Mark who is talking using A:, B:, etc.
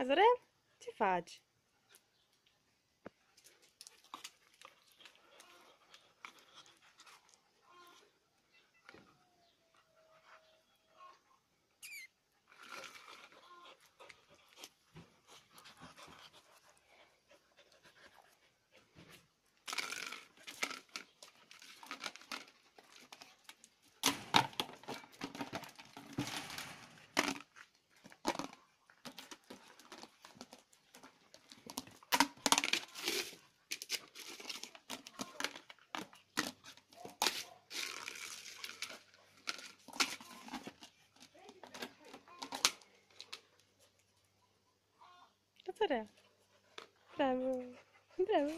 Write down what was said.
A: Azrael? Ce faci? Azrael. Bravo. Bravo.